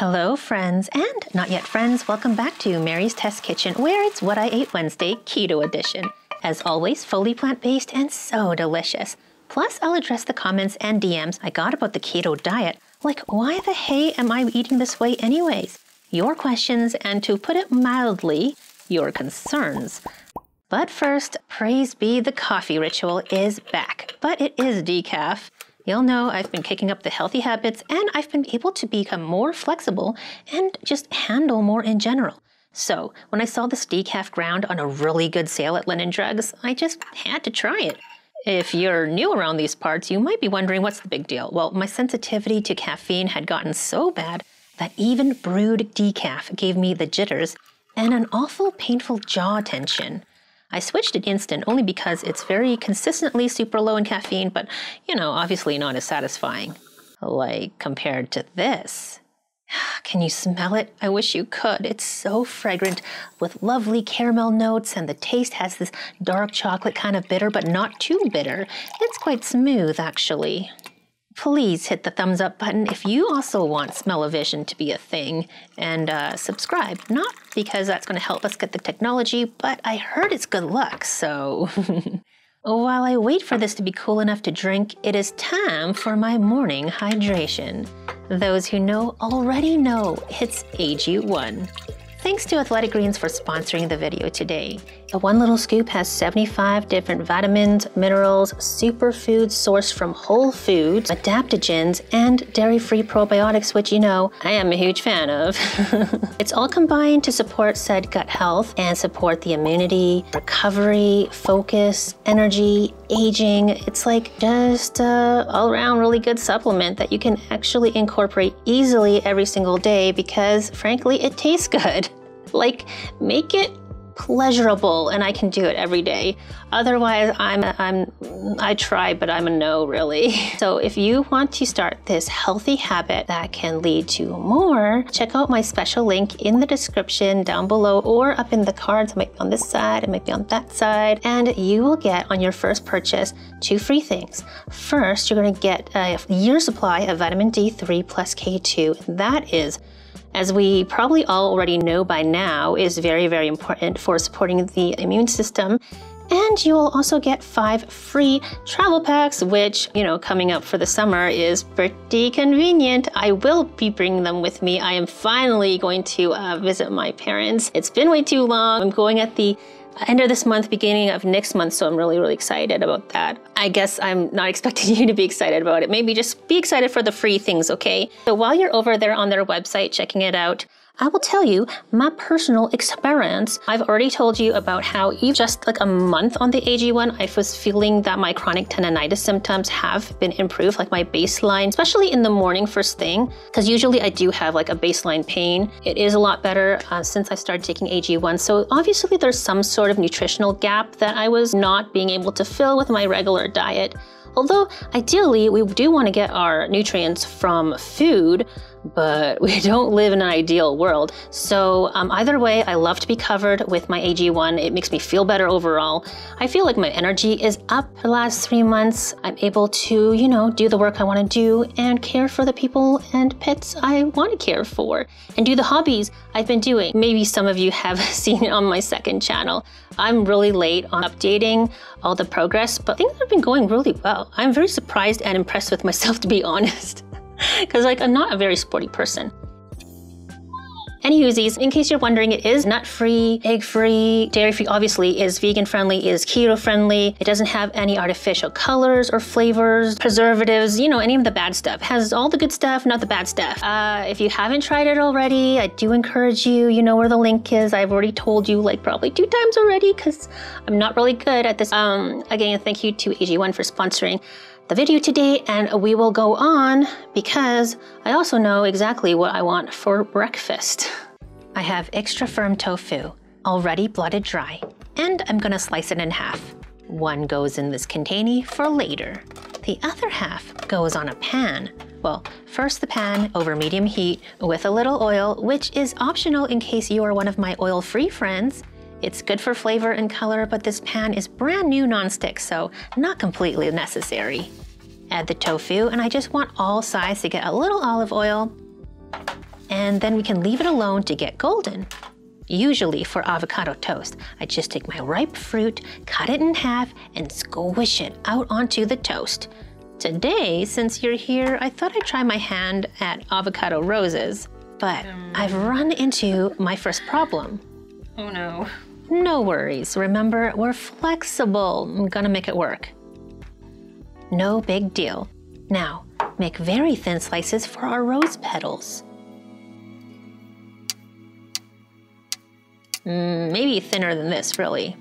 Hello, friends, and not yet friends. Welcome back to Mary's Test Kitchen, where it's What I Ate Wednesday Keto Edition. As always, fully plant based and so delicious. Plus, I'll address the comments and DMs I got about the keto diet, like why the hey am I eating this way, anyways? Your questions, and to put it mildly, your concerns. But first, praise be the coffee ritual is back, but it is decaf. You'll know I've been kicking up the healthy habits and I've been able to become more flexible and just handle more in general. So, when I saw this decaf ground on a really good sale at London Drugs, I just had to try it. If you're new around these parts, you might be wondering what's the big deal. Well, my sensitivity to caffeine had gotten so bad that even brewed decaf gave me the jitters and an awful painful jaw tension. I switched it instant only because it's very consistently super low in caffeine, but you know, obviously not as satisfying. Like compared to this. Can you smell it? I wish you could. It's so fragrant with lovely caramel notes, and the taste has this dark chocolate kind of bitter, but not too bitter. It's quite smooth, actually please hit the thumbs up button if you also want smell-o-vision to be a thing and uh, subscribe. Not because that's going to help us get the technology, but I heard it's good luck, so. While I wait for this to be cool enough to drink, it is time for my morning hydration. Those who know already know it's AG1. Thanks to Athletic Greens for sponsoring the video today. A one little scoop has 75 different vitamins, minerals, superfoods sourced from whole foods, adaptogens, and dairy-free probiotics, which you know I am a huge fan of. it's all combined to support said gut health and support the immunity, recovery, focus, energy, aging. It's like just uh, a all-around really good supplement that you can actually incorporate easily every single day because frankly, it tastes good. Like, make it pleasurable and I can do it every day. Otherwise, I'm, I'm, I try, but I'm a no really. So if you want to start this healthy habit that can lead to more, check out my special link in the description down below or up in the cards. It might be on this side, it might be on that side. And you will get on your first purchase two free things. First, you're gonna get a year supply of vitamin D3 plus K2. That is as we probably all already know by now, is very, very important for supporting the immune system. And you will also get five free travel packs, which, you know, coming up for the summer is pretty convenient. I will be bringing them with me. I am finally going to uh, visit my parents. It's been way too long. I'm going at the end of this month, beginning of next month. So I'm really, really excited about that. I guess I'm not expecting you to be excited about it. Maybe just be excited for the free things, okay? So while you're over there on their website checking it out, I will tell you my personal experience. I've already told you about how even just like a month on the AG1, I was feeling that my chronic tendonitis symptoms have been improved, like my baseline, especially in the morning first thing, because usually I do have like a baseline pain. It is a lot better uh, since I started taking AG1. So obviously there's some sort of nutritional gap that I was not being able to fill with my regular diet. Although ideally we do want to get our nutrients from food, but we don't live in an ideal world. So um, either way, I love to be covered with my AG1. It makes me feel better overall. I feel like my energy is up the last three months. I'm able to, you know, do the work I want to do and care for the people and pets I want to care for and do the hobbies I've been doing. Maybe some of you have seen it on my second channel. I'm really late on updating all the progress, but things have been going really well. I'm very surprised and impressed with myself, to be honest because like I'm not a very sporty person. Any Uzis, in case you're wondering, it is nut-free, egg-free, dairy-free, obviously, is vegan-friendly, is keto-friendly. It doesn't have any artificial colors or flavors, preservatives, you know, any of the bad stuff. Has all the good stuff, not the bad stuff. Uh, if you haven't tried it already, I do encourage you, you know where the link is. I've already told you like probably two times already because I'm not really good at this. Um, again, thank you to AG1 for sponsoring the video today and we will go on because I also know exactly what I want for breakfast. I have extra firm tofu, already blotted dry, and I'm gonna slice it in half. One goes in this container for later. The other half goes on a pan. Well, first the pan over medium heat with a little oil, which is optional in case you are one of my oil-free friends. It's good for flavor and color, but this pan is brand new nonstick, so not completely necessary. Add the tofu, and I just want all sides to get a little olive oil. and then we can leave it alone to get golden. Usually for avocado toast, I just take my ripe fruit, cut it in half, and squish it out onto the toast. Today, since you're here, I thought I'd try my hand at avocado roses, but um. I've run into my first problem. Oh no. No worries, remember, we're flexible. I'm gonna make it work. No big deal. Now, make very thin slices for our rose petals. Mm, maybe thinner than this, really.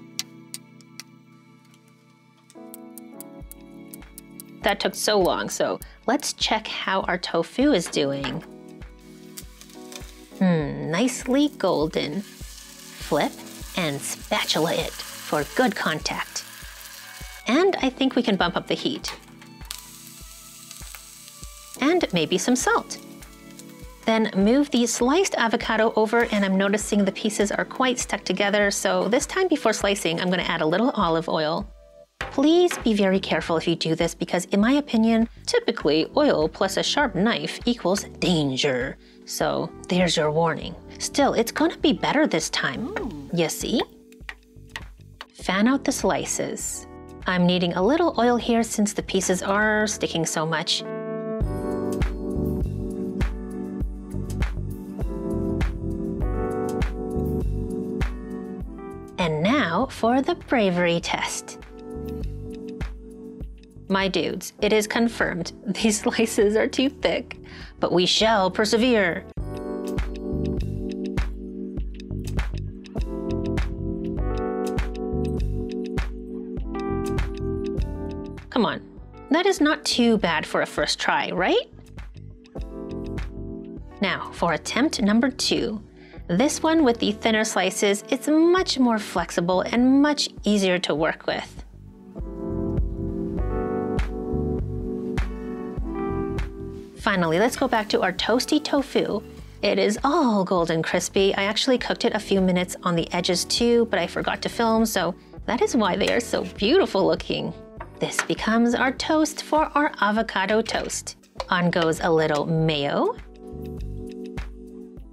That took so long, so let's check how our tofu is doing. Hmm, nicely golden. Flip and spatula it for good contact. And I think we can bump up the heat. And maybe some salt. Then move the sliced avocado over and I'm noticing the pieces are quite stuck together, so this time before slicing, I'm gonna add a little olive oil. Please be very careful if you do this because in my opinion, typically oil plus a sharp knife equals danger. So there's your warning. Still, it's gonna be better this time. You see? Fan out the slices. I'm needing a little oil here since the pieces are sticking so much. And now for the bravery test. My dudes, it is confirmed these slices are too thick, but we shall persevere. Come on, that is not too bad for a first try, right? Now, for attempt number two. This one with the thinner slices, it's much more flexible and much easier to work with. Finally, let's go back to our toasty tofu. It is all golden crispy. I actually cooked it a few minutes on the edges too, but I forgot to film, so that is why they are so beautiful looking. This becomes our toast for our avocado toast. On goes a little mayo,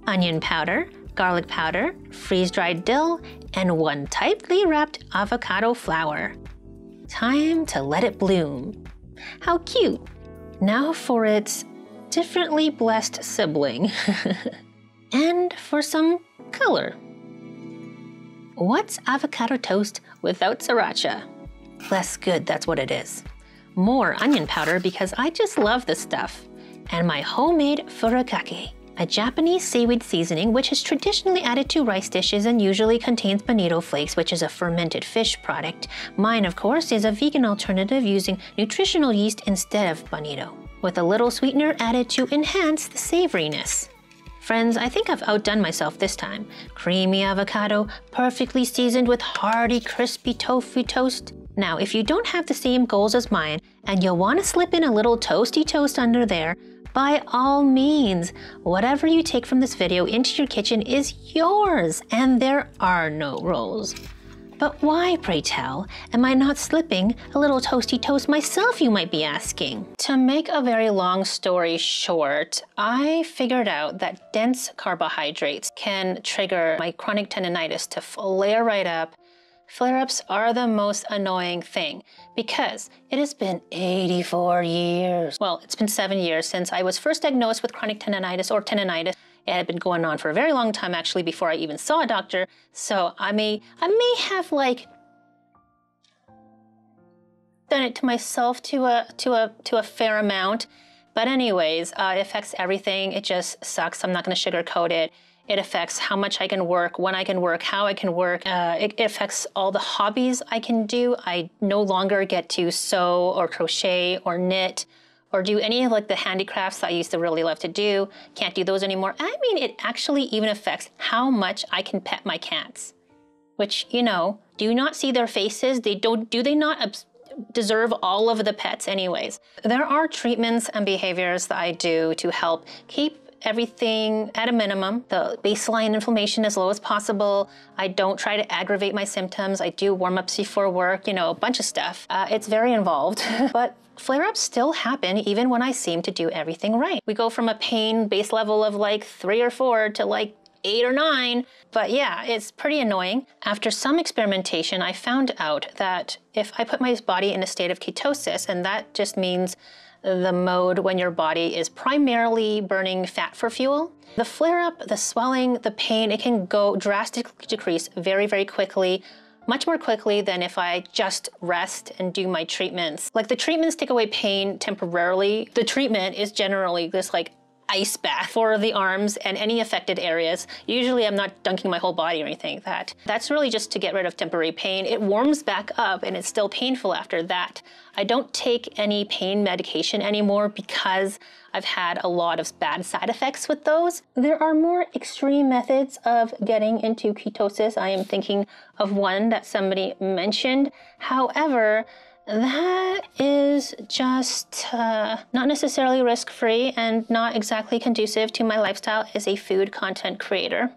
onion powder, garlic powder, freeze-dried dill, and one tightly wrapped avocado flower. Time to let it bloom. How cute! Now for its differently blessed sibling. and for some color. What's avocado toast without sriracha? Less good, that's what it is. More onion powder because I just love this stuff. And my homemade furikake a Japanese seaweed seasoning which is traditionally added to rice dishes and usually contains bonito flakes, which is a fermented fish product. Mine, of course, is a vegan alternative using nutritional yeast instead of bonito, with a little sweetener added to enhance the savoriness. Friends, I think I've outdone myself this time. Creamy avocado, perfectly seasoned with hearty, crispy tofu toast. Now, if you don't have the same goals as mine and you'll want to slip in a little toasty toast under there, by all means, whatever you take from this video into your kitchen is yours, and there are no rules. But why, pray tell, am I not slipping a little toasty toast myself, you might be asking? To make a very long story short, I figured out that dense carbohydrates can trigger my chronic tendonitis to flare right up Flare-ups are the most annoying thing because it has been 84 years. Well, it's been seven years since I was first diagnosed with chronic tendonitis or tendonitis. It had been going on for a very long time actually before I even saw a doctor. So I may, I may have like done it to myself to a, to a, to a fair amount. But anyways, uh, it affects everything. It just sucks. I'm not gonna sugarcoat it. It affects how much I can work, when I can work, how I can work. Uh, it, it, affects all the hobbies I can do. I no longer get to sew or crochet or knit or do any of like the handicrafts I used to really love to do. Can't do those anymore. I mean, it actually even affects how much I can pet my cats. Which, you know, do you not see their faces? They don't, do they not deserve all of the pets anyways? There are treatments and behaviors that I do to help keep everything at a minimum, the baseline inflammation as low as possible. I don't try to aggravate my symptoms. I do warm ups before work, you know, a bunch of stuff. Uh, it's very involved, but flare ups still happen even when I seem to do everything right. We go from a pain base level of like three or four to like eight or nine. But yeah, it's pretty annoying. After some experimentation, I found out that if I put my body in a state of ketosis, and that just means the mode when your body is primarily burning fat for fuel. The flare up, the swelling, the pain, it can go drastically decrease very, very quickly much more quickly than if I just rest and do my treatments. Like the treatments take away pain temporarily. The treatment is generally this like ice bath for the arms and any affected areas. Usually I'm not dunking my whole body or anything like that. That's really just to get rid of temporary pain. It warms back up and it's still painful after that. I don't take any pain medication anymore because I've had a lot of bad side effects with those. There are more extreme methods of getting into ketosis. I am thinking of one that somebody mentioned. However, that is just uh, not necessarily risk free and not exactly conducive to my lifestyle as a food content creator.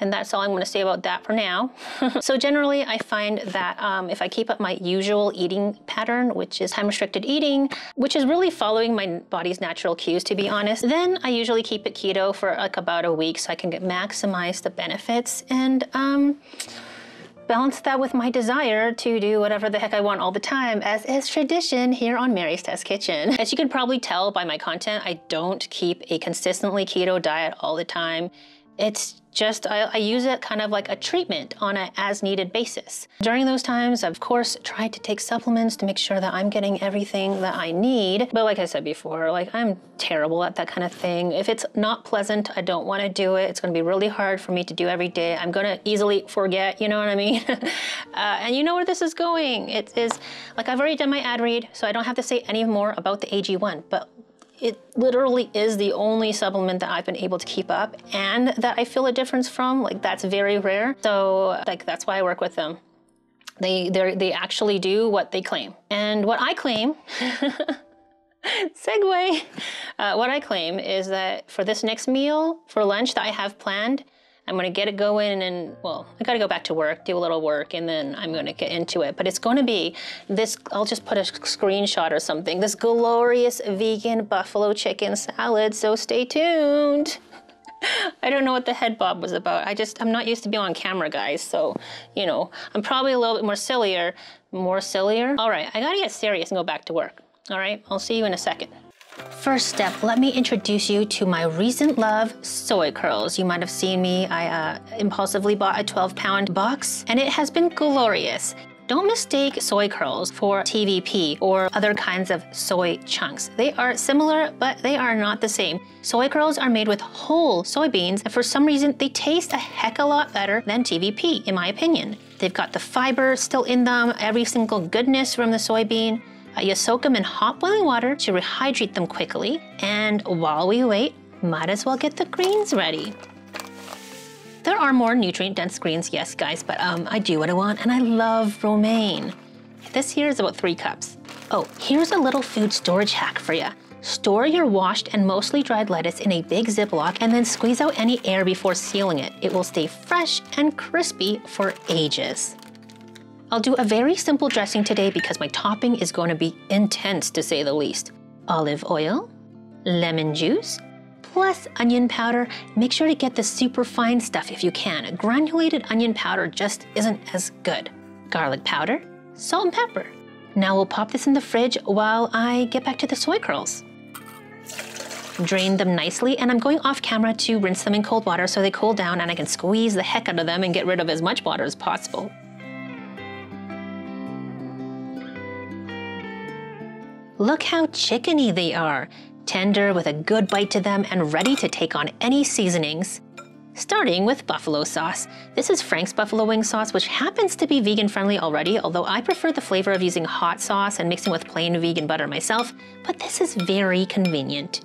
And that's all I'm to say about that for now. so generally, I find that um, if I keep up my usual eating pattern, which is time restricted eating, which is really following my body's natural cues, to be honest, then I usually keep it keto for like about a week so I can get maximize the benefits. And um, balance that with my desire to do whatever the heck I want all the time, as is tradition here on Mary's Test Kitchen. As you can probably tell by my content, I don't keep a consistently keto diet all the time. It's just, I, I, use it kind of like a treatment on an as needed basis. During those times, I've of course tried to take supplements to make sure that I'm getting everything that I need. But like I said before, like I'm terrible at that kind of thing. If it's not pleasant, I don't want to do it. It's going to be really hard for me to do every day. I'm going to easily forget, you know what I mean? uh, and you know where this is going. It is, like I've already done my ad read, so I don't have to say any more about the AG1. But it literally is the only supplement that I've been able to keep up and that I feel a difference from. Like that's very rare. So like that's why I work with them. They they actually do what they claim. And what I claim segue. Uh, what I claim is that for this next meal for lunch that I have planned, I'm going to get it going and, well, I got to go back to work, do a little work, and then I'm going to get into it. But it's going to be this, I'll just put a screenshot or something, this glorious vegan buffalo chicken salad. So stay tuned. I don't know what the head bob was about. I just, I'm not used to being on camera, guys. So, you know, I'm probably a little bit more sillier. More sillier? All right, I gotta get serious and go back to work. All right, I'll see you in a second. First step, let me introduce you to my recent love, soy curls. You might have seen me, I uh, impulsively bought a 12 pound box and it has been glorious. Don't mistake soy curls for TVP or other kinds of soy chunks. They are similar, but they are not the same. Soy curls are made with whole soybeans, and for some reason, they taste a heck a lot better than TVP, in my opinion. They've got the fiber still in them, every single goodness from the soybean. Uh, you soak them in hot boiling water to rehydrate them quickly. And while we wait, might as well get the greens ready. There are more nutrient-dense greens, yes, guys, but um, I do what I want, and I love romaine. This here is about three cups. Oh, here's a little food storage hack for you. Store your washed and mostly dried lettuce in a big Ziploc and then squeeze out any air before sealing it. It will stay fresh and crispy for ages. I'll do a very simple dressing today because my topping is going to be intense to say the least. Olive oil, lemon juice, plus onion powder. Make sure to get the super fine stuff if you can. Granulated onion powder just isn't as good. Garlic powder, salt and pepper. Now we'll pop this in the fridge while I get back to the soy curls. Drain them nicely, and I'm going off camera to rinse them in cold water so they cool down and I can squeeze the heck out of them and get rid of as much water as possible. Look how chickeny they are, tender with a good bite to them and ready to take on any seasonings. Starting with buffalo sauce. This is Frank's buffalo wing sauce, which happens to be vegan friendly already, although I prefer the flavor of using hot sauce and mixing with plain vegan butter myself, but this is very convenient.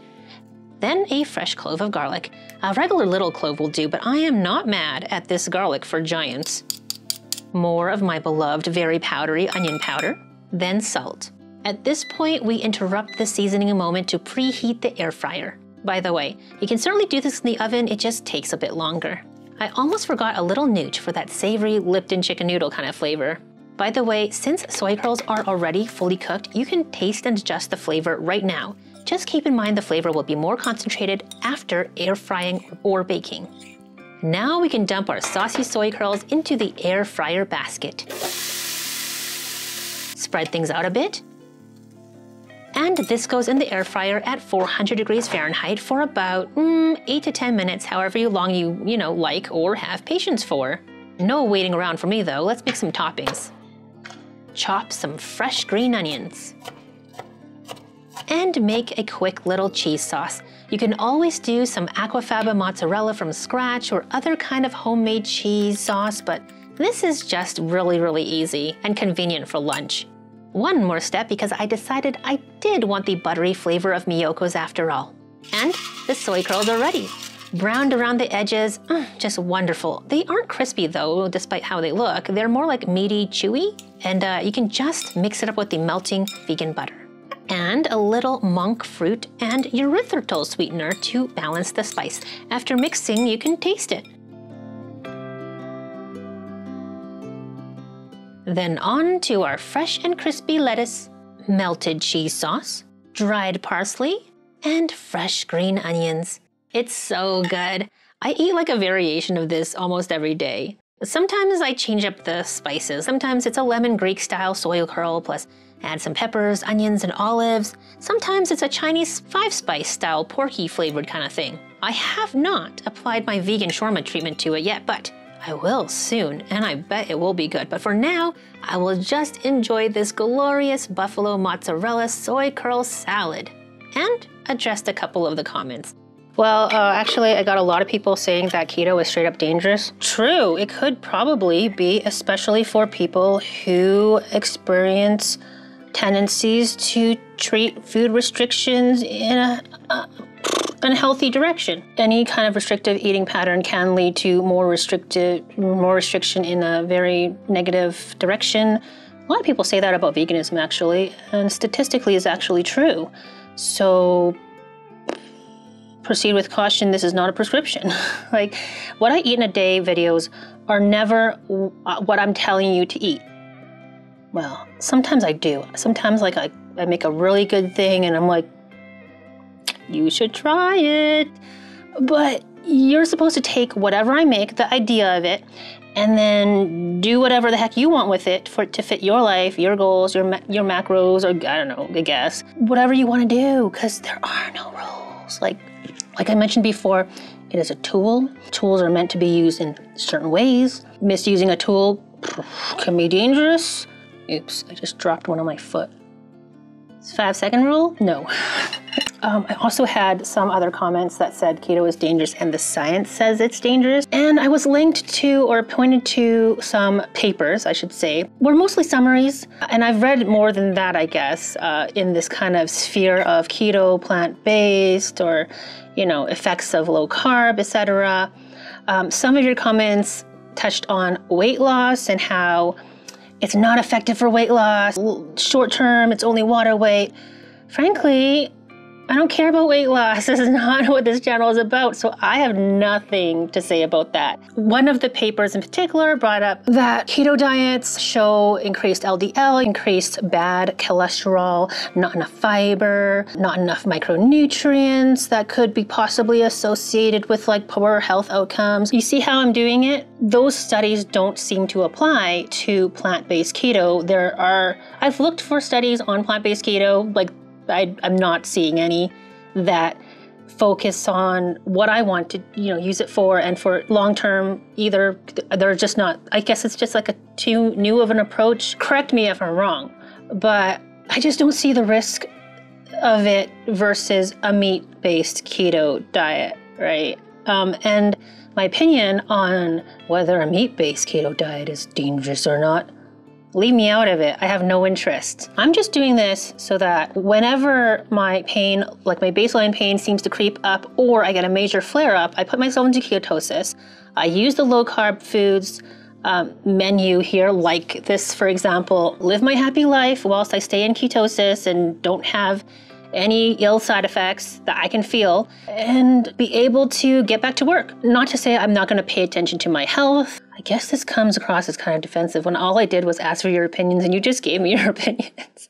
Then a fresh clove of garlic. A regular little clove will do, but I am not mad at this garlic for giants. More of my beloved very powdery onion powder, then salt. At this point, we interrupt the seasoning a moment to preheat the air fryer. by the way. You can certainly do this in the oven, it just takes a bit longer. I almost forgot a little nooch for that savory Lipton chicken noodle kind of flavor. By the way, since soy curls are already fully cooked, you can taste and adjust the flavor right now. Just keep in mind the flavor will be more concentrated after air frying or baking. Now we can dump our saucy soy curls into the air fryer basket. Spread things out a bit and this goes in the air fryer at 400 degrees Fahrenheit for about mm, 8 to 10 minutes, however long you, you know, like or have patience for. No waiting around for me though, let's make some toppings. Chop some fresh green onions. And make a quick little cheese sauce. You can always do some aquafaba mozzarella from scratch or other kind of homemade cheese sauce, but this is just really, really easy and convenient for lunch. One more step because I decided I did want the buttery flavor of Miyoko's after all. And the soy curls are ready. Browned around the edges, mm, just wonderful. They aren't crispy though, despite how they look. They're more like meaty, chewy, and uh, you can just mix it up with the melting vegan butter. And a little monk fruit and erythritol sweetener to balance the spice. After mixing, you can taste it. Then on to our fresh and crispy lettuce, melted cheese sauce, dried parsley, and fresh green onions. It's so good. I eat like a variation of this almost every day. Sometimes I change up the spices. Sometimes it's a lemon Greek style soy curl plus add some peppers, onions, and olives. Sometimes it's a Chinese five spice style porky flavored kind of thing. I have not applied my vegan shawarma treatment to it yet, but I will soon, and I bet it will be good. But for now, I will just enjoy this glorious buffalo mozzarella soy curl salad and address a couple of the comments. Well, uh, actually, I got a lot of people saying that keto is straight up dangerous. True, it could probably be, especially for people who experience tendencies to treat food restrictions in a, unhealthy direction. Any kind of restrictive eating pattern can lead to more restrictive, more restriction in a very negative direction. A lot of people say that about veganism, actually, and statistically is actually true. So proceed with caution. This is not a prescription. like what I eat in a day videos are never uh, what I'm telling you to eat. Well, sometimes I do. Sometimes like I, I make a really good thing and I'm like, you should try it. But you're supposed to take whatever I make, the idea of it, and then do whatever the heck you want with it for it to fit your life, your goals, your ma- your macros, or I don't know, I guess whatever you want to do, because there are no rules. Like like I mentioned before, it is a tool. Tools are meant to be used in certain ways. Misusing a tool can be dangerous. Oops, I just dropped one on my foot. Five second rule? No. Um, I also had some other comments that said keto is dangerous and the science says it's dangerous. And I was linked to or pointed to some papers, I should say, were mostly summaries. And I've read more than that, I guess, uh, in this kind of sphere of keto, plant based, or, you know, effects of low carb, etc. Um, some of your comments touched on weight loss and how it's not effective for weight loss, short term, it's only water weight. Frankly, I don't care about weight loss. This is not what this channel is about. So I have nothing to say about that. One of the papers in particular brought up that keto diets show increased LDL, increased bad cholesterol, not enough fiber, not enough micronutrients that could be possibly associated with like poor health outcomes. You see how I'm doing it? Those studies don't seem to apply to plant-based keto. There are, I've looked for studies on plant-based keto, like I, I'm not seeing any that focus on what I want to, you know, use it for, and for long term, either they're just not. I guess it's just like a too new of an approach. Correct me if I'm wrong, but I just don't see the risk of it versus a meat based keto diet, right? Um, and my opinion on whether a meat based keto diet is dangerous or not Leave me out of it. I have no interest. I'm just doing this so that whenever my pain, like my baseline pain, seems to creep up or I get a major flare up, I put myself into ketosis. I use the low carb foods um, menu here, like this, for example, live my happy life whilst I stay in ketosis and don't have any ill side effects that I can feel and be able to get back to work. Not to say I'm not going to pay attention to my health. I guess this comes across as kind of defensive when all I did was ask for your opinions and you just gave me your opinions.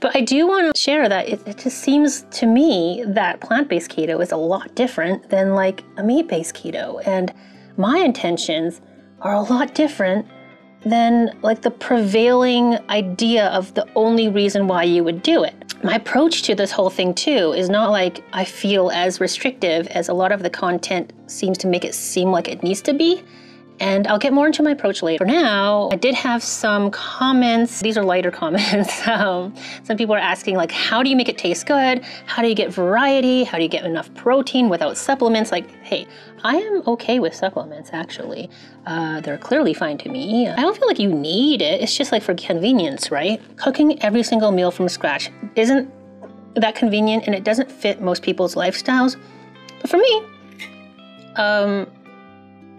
but I do want to share that it, it just seems to me that plant based keto is a lot different than like a meat based keto. And my intentions are a lot different than like the prevailing idea of the only reason why you would do it. My approach to this whole thing too is not like I feel as restrictive as a lot of the content seems to make it seem like it needs to be. And I'll get more into my approach later. For now, I did have some comments. These are lighter comments. um, some people are asking, like, how do you make it taste good? How do you get variety? How do you get enough protein without supplements? Like, hey, I am okay with supplements, actually. Uh, they're clearly fine to me. I don't feel like you need it. It's just like for convenience, right? Cooking every single meal from scratch isn't that convenient and it doesn't fit most people's lifestyles. But for me, um,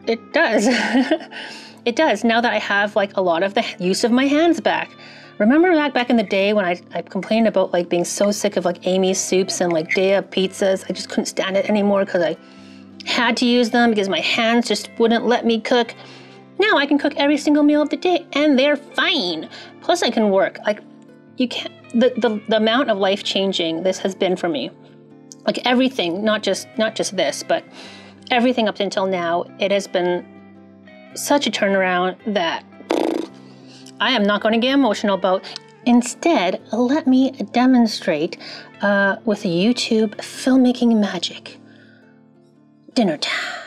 it does. it does. Now that I have like a lot of the use of my hands back. Remember back back in the day when I, I complained about like being so sick of like Amy's soups and like Daiya pizzas. I just couldn't stand it anymore because I had to use them because my hands just wouldn't let me cook. Now I can cook every single meal of the day and they're fine. Plus I can work. Like you can't the, the, the amount of life changing this has been for me. Like everything, not just not just this, but everything up until now, it has been such a turnaround that I am not going to get emotional about. Instead, let me demonstrate uh, with YouTube filmmaking magic. Dinner time.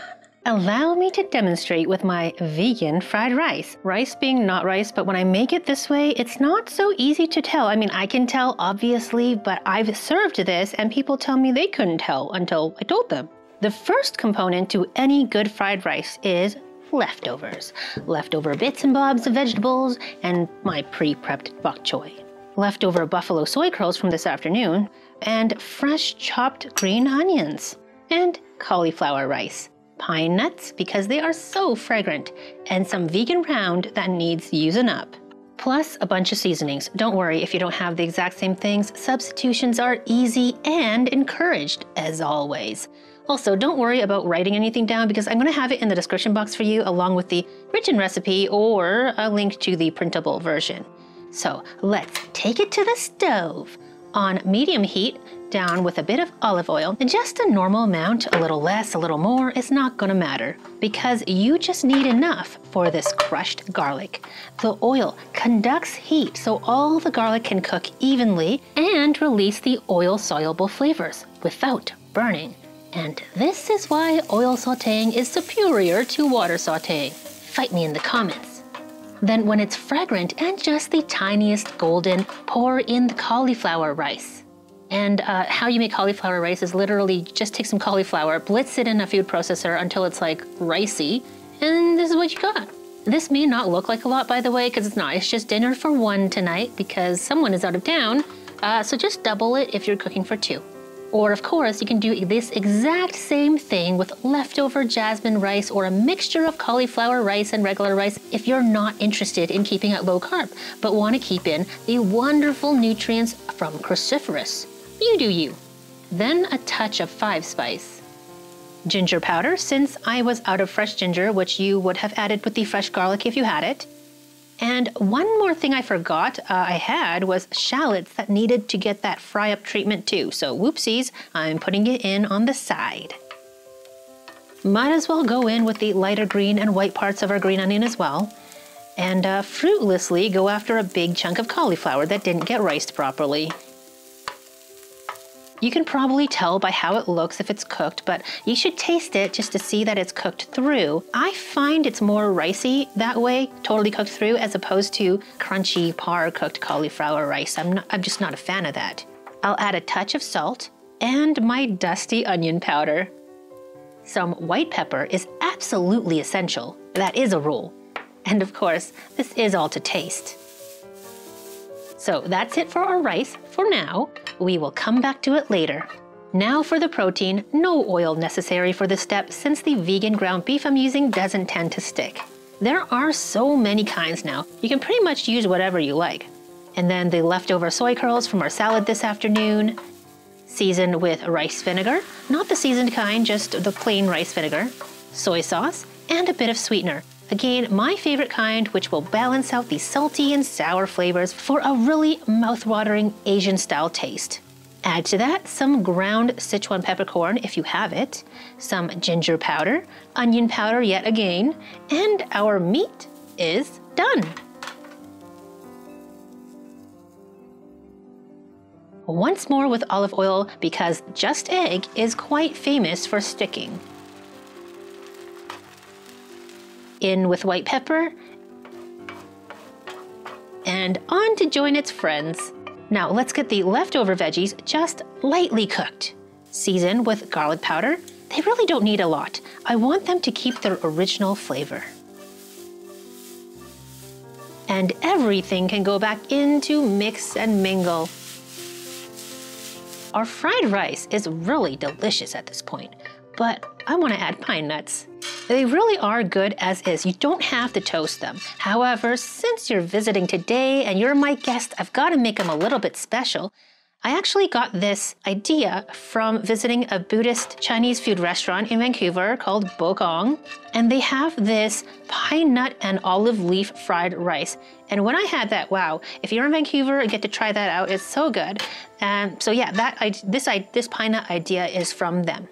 Allow me to demonstrate with my vegan fried rice. Rice being not rice, but when I make it this way, it's not so easy to tell. I mean, I can tell obviously, but I've served this and people tell me they couldn't tell until I told them. The first component to any good fried rice is leftovers. Leftover bits and bobs of vegetables and my pre-prepped bok choy. Leftover buffalo soy curls from this afternoon and fresh chopped green onions and cauliflower rice. Pine nuts because they are so fragrant and some vegan round that needs using up. Plus a bunch of seasonings. Don't worry if you don't have the exact same things, substitutions are easy and encouraged as always. Also, don't worry about writing anything down because I'm going to have it in the description box for you along with the written recipe or a link to the printable version. So let's take it to the stove. On medium heat, down with a bit of olive oil, and just a normal amount, a little less, a little more, is not gonna matter because you just need enough for this crushed garlic. The oil conducts heat so all the garlic can cook evenly and release the oil-soluble flavors without burning. And this is why oil sauteing is superior to water sauteing. Fight me in the comments. Then when it's fragrant and just the tiniest golden, pour in the cauliflower rice. And uh, how you make cauliflower rice is literally just take some cauliflower, blitz it in a food processor until it's like ricey, and this is what you got. This may not look like a lot, by the way, because it's not. It's just dinner for one tonight because someone is out of town. Uh, so just double it if you're cooking for two. Or of course, you can do this exact same thing with leftover jasmine rice or a mixture of cauliflower rice and regular rice if you're not interested in keeping it low carb, but want to keep in the wonderful nutrients from cruciferous. You do you. Then a touch of five spice. Ginger powder, since I was out of fresh ginger, which you would have added with the fresh garlic if you had it. And one more thing I forgot uh, I had was shallots that needed to get that fry up treatment too. So whoopsies, I'm putting it in on the side. Might as well go in with the lighter green and white parts of our green onion as well. And uh, fruitlessly go after a big chunk of cauliflower that didn't get riced properly. You can probably tell by how it looks if it's cooked, but you should taste it just to see that it's cooked through. I find it's more ricey that way, totally cooked through, as opposed to crunchy par cooked cauliflower rice. I'm, not, I'm just not a fan of that. I'll add a touch of salt and my dusty onion powder. Some white pepper is absolutely essential. That is a rule. And of course, this is all to taste. So that's it for our rice for now. We will come back to it later. Now for the protein, no oil necessary for this step since the vegan ground beef I'm using doesn't tend to stick. There are so many kinds now, you can pretty much use whatever you like. And then the leftover soy curls from our salad this afternoon, seasoned with rice vinegar, not the seasoned kind, just the plain rice vinegar, soy sauce, and a bit of sweetener. Again, my favorite kind, which will balance out the salty and sour flavors for a really mouth-watering Asian style taste. Add to that some ground Sichuan peppercorn if you have it, some ginger powder, onion powder yet again, and our meat is done. Once more with olive oil because Just Egg is quite famous for sticking. In with white pepper, and on to join its friends. Now let's get the leftover veggies just lightly cooked. Season with garlic powder. They really don't need a lot. I want them to keep their original flavor. And everything can go back into mix and mingle. Our fried rice is really delicious at this point, but I want to add pine nuts. They really are good as is. You don't have to toast them. However, since you're visiting today and you're my guest, I've got to make them a little bit special. I actually got this idea from visiting a Buddhist Chinese food restaurant in Vancouver called Bo Kong, and they have this pine nut and olive leaf fried rice. And when I had that, wow! If you're in Vancouver and get to try that out, it's so good. And so yeah, that I, this I, this pine nut idea is from them.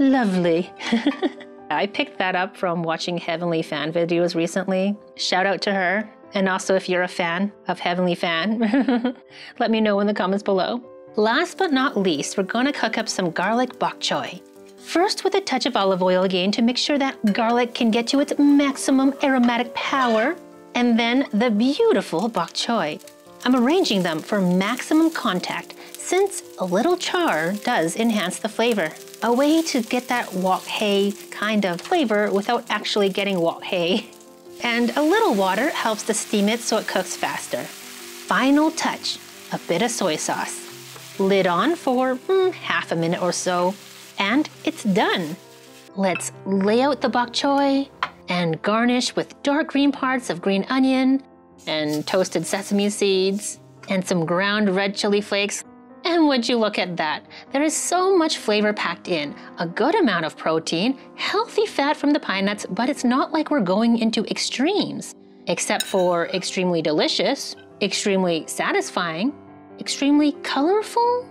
Lovely. I picked that up from watching Heavenly Fan videos recently. Shout out to her. And also, if you're a fan of Heavenly Fan, let me know in the comments below. Last but not least, we're gonna cook up some garlic bok choy. First with a touch of olive oil again to make sure that garlic can get to its maximum aromatic power, and then the beautiful bok choy. I'm arranging them for maximum contact since a little char does enhance the flavor. A way to get that wok hei kind of flavor without actually getting wok hei. And a little water helps to steam it so it cooks faster. Final touch, a bit of soy sauce. Lid on for mm, half a minute or so, and it's done. Let's lay out the bok choy and garnish with dark green parts of green onion and toasted sesame seeds and some ground red chili flakes and would you look at that? There is so much flavor packed in, a good amount of protein, healthy fat from the pine nuts, but it's not like we're going into extremes. Except for extremely delicious, extremely satisfying, extremely colorful.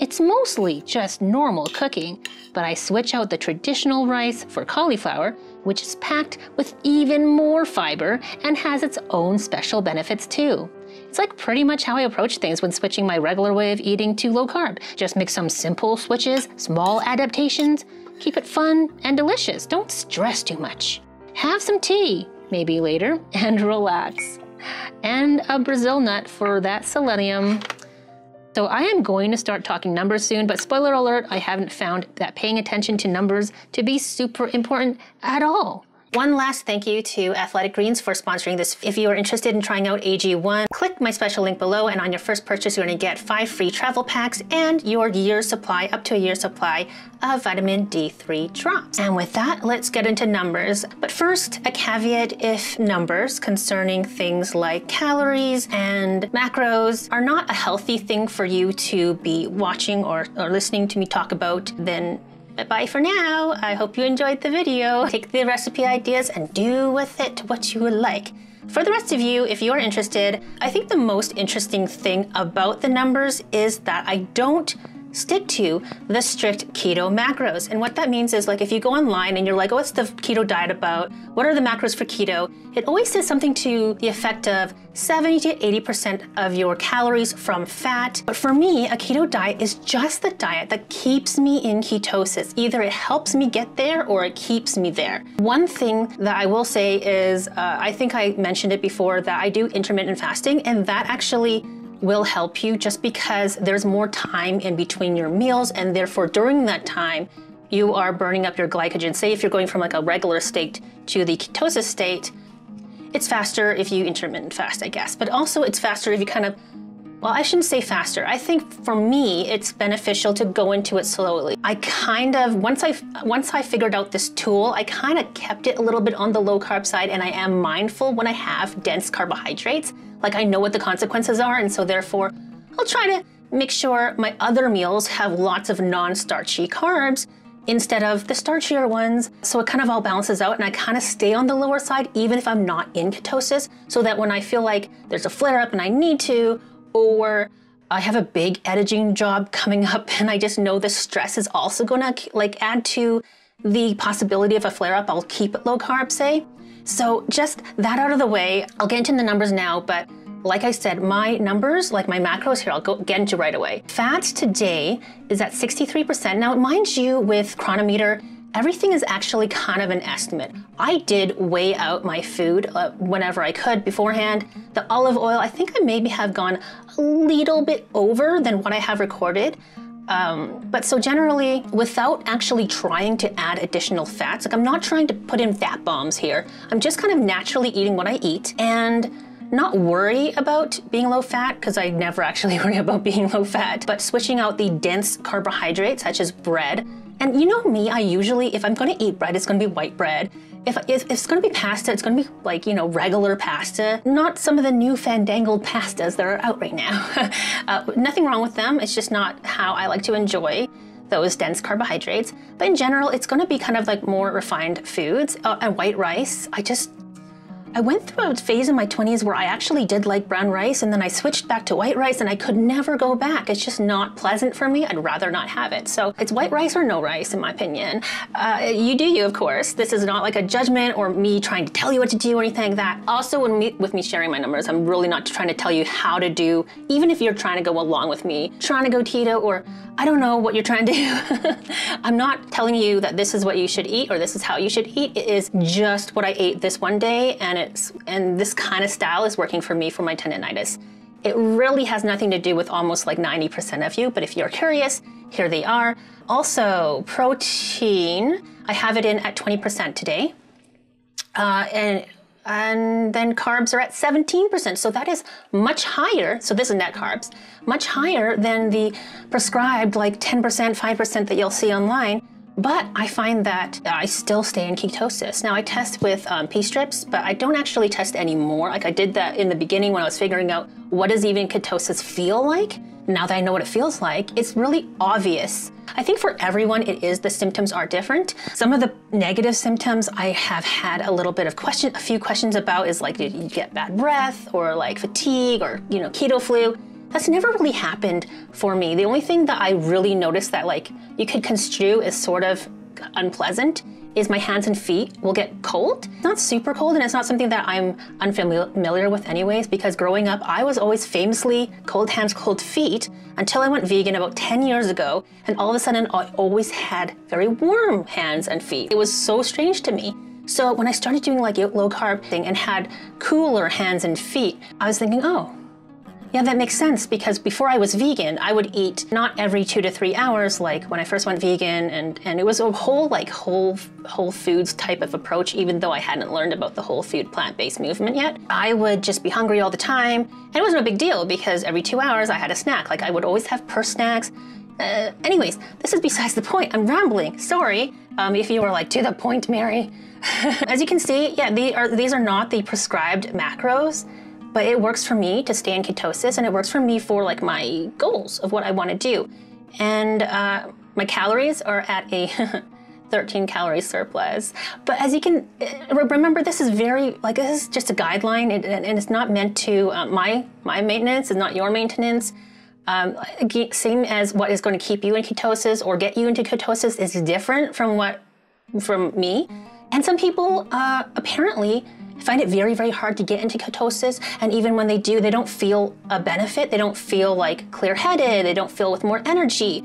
It's mostly just normal cooking, but I switch out the traditional rice for cauliflower, which is packed with even more fiber and has its own special benefits too. It's like pretty much how I approach things when switching my regular way of eating to low carb. Just make some simple switches, small adaptations, keep it fun and delicious. Don't stress too much. Have some tea, maybe later, and relax. And a Brazil nut for that selenium. So I am going to start talking numbers soon, but spoiler alert, I haven't found that paying attention to numbers to be super important at all. One last thank you to Athletic Greens for sponsoring this. If you are interested in trying out AG1, click my special link below and on your first purchase you're to get five free travel packs and your year's supply, up to a year's supply of vitamin D3 drops. And with that, let's get into numbers. But first, a caveat if numbers concerning things like calories and macros are not a healthy thing for you to be watching or, or listening to me talk about, then Bye for now. I hope you enjoyed the video. Take the recipe ideas and do with it what you would like. For the rest of you, if you're interested, I think the most interesting thing about the numbers is that I don't stick to the strict keto macros. And what that means is like if you go online and you're like, oh, what's the keto diet about? What are the macros for keto? It always says something to the effect of 70 to 80% of your calories from fat. But for me, a keto diet is just the diet that keeps me in ketosis. Either it helps me get there or it keeps me there. One thing that I will say is, uh, I think I mentioned it before that I do intermittent fasting and that actually will help you just because there's more time in between your meals and therefore during that time you are burning up your glycogen. Say if you're going from like a regular state to the ketosis state, it's faster if you intermittent fast, I guess. But also it's faster if you kind of well, I shouldn't say faster. I think for me, it's beneficial to go into it slowly. I kind of once I once I figured out this tool, I kind of kept it a little bit on the low carb side, and I am mindful when I have dense carbohydrates. Like I know what the consequences are, and so therefore, I'll try to make sure my other meals have lots of non-starchy carbs instead of the starchier ones. So it kind of all balances out and I kind of stay on the lower side even if I'm not in ketosis so that when I feel like there's a flare up and I need to or I have a big editing job coming up and I just know the stress is also going to like add to the possibility of a flare up. I'll keep it low carb, say. So just that out of the way. I'll get into the numbers now, but like I said, my numbers, like my macros here, I'll go get into right away. Fat today is at 63%. Now, mind you, with Cronometer, everything is actually kind of an estimate. I did weigh out my food uh, whenever I could beforehand. The olive oil, I think I maybe have gone a little bit over than what I have recorded. Um, but so generally, without actually trying to add additional fats, like I'm not trying to put in fat bombs here. I'm just kind of naturally eating what I eat and not worry about being low fat because I never actually worry about being low fat, but switching out the dense carbohydrates such as bread and you know me, I usually, if I'm gonna eat bread, it's gonna be white bread. If, if, it's gonna be pasta, it's gonna be like, you know, regular pasta, not some of the new fandangled pastas that are out right now. uh, nothing wrong with them, it's just not how I like to enjoy those dense carbohydrates. But in general, it's gonna be kind of like more refined foods. Uh, and white rice, I just I went through a phase in my 20s where I actually did like brown rice and then I switched back to white rice and I could never go back. It's just not pleasant for me. I'd rather not have it. So it's white rice or no rice, in my opinion. Uh, you do you, of course. This is not like a judgment or me trying to tell you what to do or anything like that. Also, me, with me sharing my numbers, I'm really not trying to tell you how to do, even if you're trying to go along with me, trying to go keto or I don't know what you're trying to do. I'm not telling you that this is what you should eat or this is how you should eat. It is just what I ate this one day and and this kind of style is working for me for my tendonitis. It really has nothing to do with almost like 90% of you, but if you're curious, here they are. Also, protein, I have it in at 20% today. Uh, and and then carbs are at 17%. So that is much higher. So this is net carbs, much higher than the prescribed like 10%, 5% that you'll see online. But I find that I still stay in ketosis. Now I test with um, P strips, but I don't actually test anymore. Like I did that in the beginning when I was figuring out what does even ketosis feel like. Now that I know what it feels like, it's really obvious. I think for everyone, it is the symptoms are different. Some of the negative symptoms I have had a little bit of question, a few questions about is like, did you get bad breath or like fatigue or you know keto flu? That's never really happened for me. The only thing that I really noticed that like you could construe as sort of unpleasant is my hands and feet will get cold. Not super cold, and it's not something that I'm unfamiliar with anyways, because growing up, I was always famously cold hands, cold feet until I went vegan about 10 years ago, and all of a sudden I always had very warm hands and feet. It was so strange to me. So when I started doing like low carb thing and had cooler hands and feet, I was thinking, oh, yeah, that makes sense because before I was vegan, I would eat not every two to three hours like when I first went vegan, and, and it was a whole like whole whole foods type of approach, even though I hadn't learned about the whole food plant-based movement yet. I would just be hungry all the time, and it wasn't a big deal because every two hours I had a snack. Like I would always have purse snacks. Uh, anyways, this is besides the point. I'm rambling. Sorry. Um, if you were like to the point, Mary. As you can see, yeah, are, these are not the prescribed macros but it works for me to stay in ketosis and it works for me for like my goals of what I want to do. And uh, my calories are at a 13 calorie surplus. But as you can uh, remember, this is very like this is just a guideline, and, and it's not meant to uh, my my maintenance is not your maintenance. Um, same as what is going to keep you in ketosis or get you into ketosis is different from what from me. And some people uh, apparently find it very, very hard to get into ketosis. And even when they do, they don't feel a benefit. They don't feel like clear headed. They don't feel with more energy.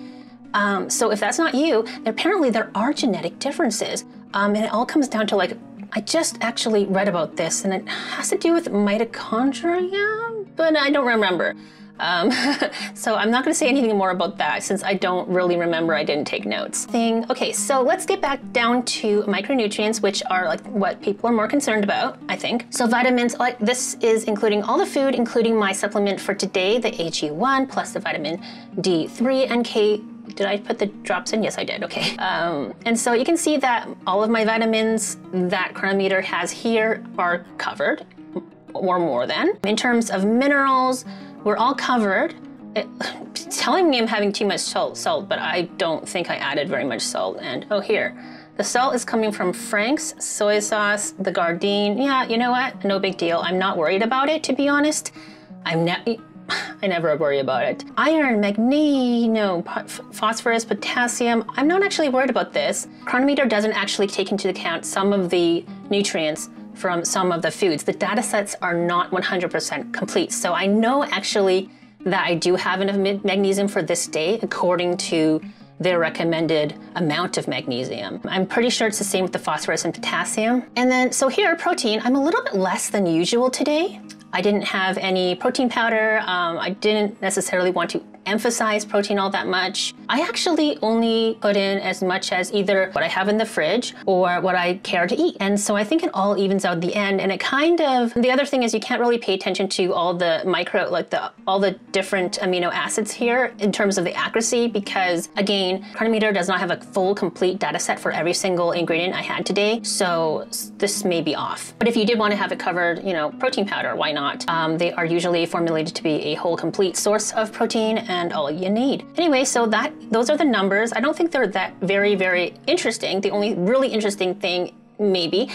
Um, so if that's not you, apparently there are genetic differences. Um, and it all comes down to like, I just actually read about this and it has to do with mitochondria, but I don't remember. Um, so I'm not going to say anything more about that since I don't really remember. I didn't take notes. Thing. Okay, so let's get back down to micronutrients, which are like what people are more concerned about, I think. So vitamins, like this is including all the food, including my supplement for today, the AG1 plus the vitamin D3 and K did I put the drops in? Yes, I did. Okay. Um, and so you can see that all of my vitamins that Cronometer has here are covered, or more than. In terms of minerals, we're all covered. It, telling me I'm having too much salt, salt, but I don't think I added very much salt. And oh, here. The salt is coming from Frank's soy sauce, the Gardein. Yeah, you know what? No big deal. I'm not worried about it, to be honest. I'm not. I never worry about it. Iron, magnesium, no, phosphorus, potassium. I'm not actually worried about this. Cronometer doesn't actually take into account some of the nutrients from some of the foods. The data sets are not 100% complete. So I know actually that I do have enough magnesium for this day according to their recommended amount of magnesium. I'm pretty sure it's the same with the phosphorus and potassium. And then, so here, protein, I'm a little bit less than usual today. I didn't have any protein powder. Um, I didn't necessarily want to emphasize protein all that much. I actually only put in as much as either what I have in the fridge or what I care to eat. And so I think it all evens out the end. And it kind of, the other thing is you can't really pay attention to all the micro, like the, all the different amino acids here in terms of the accuracy because again, Cronometer does not have a full complete data set for every single ingredient I had today. So this may be off. But if you did want to have it covered, you know, protein powder, why not? Um, they are usually formulated to be a whole complete source of protein and all you need. Anyway, so that those are the numbers. I don't think they're that very, very interesting. The only really interesting thing, maybe,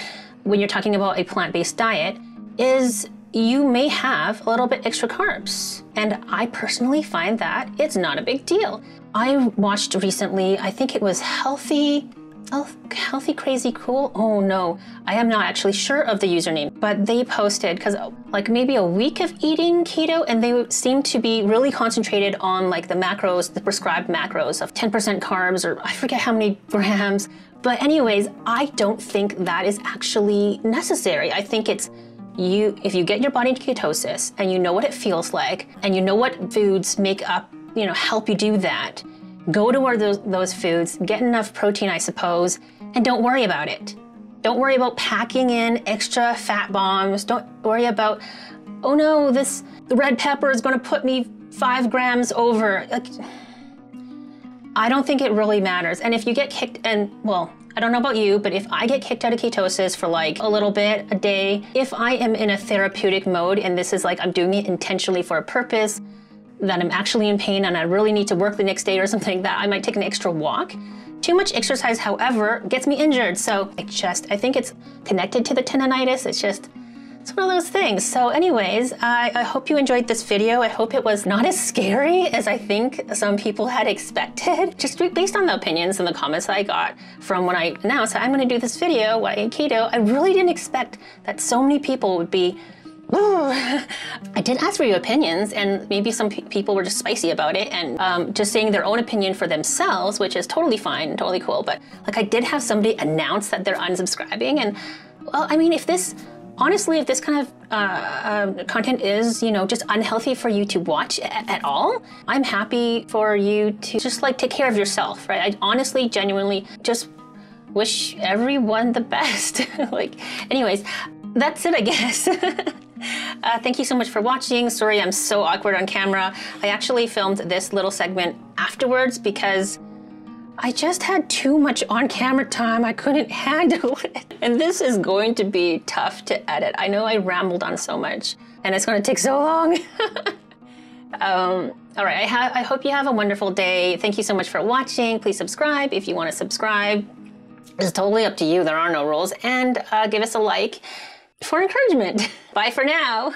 when you're talking about a plant-based diet, is you may have a little bit extra carbs. And I personally find that it's not a big deal. I watched recently, I think it was Healthy Oh, healthy crazy cool? Oh no. I am not actually sure of the username but they posted because like maybe a week of eating keto and they seem to be really concentrated on like the macros the prescribed macros of 10% carbs or i forget how many grams. But anyways i don't think that is actually necessary. I think it's you if you get your body into ketosis and you know what it feels like and you know what foods make up you know help you do that Go toward those, those foods, get enough protein, I suppose, and don't worry about it. Don't worry about packing in extra fat bombs. Don't worry about, oh no, this the red pepper is going to put me five grams over. Like, I don't think it really matters. And if you get kicked, and well, I don't know about you, but if I get kicked out of ketosis for like a little bit a day, if I am in a therapeutic mode and this is like I'm doing it intentionally for a purpose, that I'm actually in pain and I really need to work the next day or something that, I might take an extra walk. Too much exercise, however, gets me injured. So I just, I think it's connected to the tendonitis. It's just, it's one of those things. So anyways, I, I, hope you enjoyed this video. I hope it was not as scary as I think some people had expected. Just based on the opinions and the comments that I got from when I announced I'm gonna do this video, keto, I really didn't expect that so many people would be I did ask for your opinions, and maybe some pe people were just spicy about it and um, just saying their own opinion for themselves, which is totally fine, totally cool. But like, I did have somebody announce that they're unsubscribing, and well, I mean, if this honestly, if this kind of uh, uh, content is, you know, just unhealthy for you to watch at all, I'm happy for you to just like take care of yourself, right? I honestly, genuinely just wish everyone the best. like, anyways, that's it, I guess. Uh, thank you so much for watching. Sorry I'm so awkward on camera. I actually filmed this little segment afterwards because I just had too much on camera time. I couldn't handle it. And this is going to be tough to edit. I know I rambled on so much and it's going to take so long. um, all right, I, I hope you have a wonderful day. Thank you so much for watching. Please subscribe if you want to subscribe. It's totally up to you. There are no rules. And uh, give us a like for encouragement. Bye for now.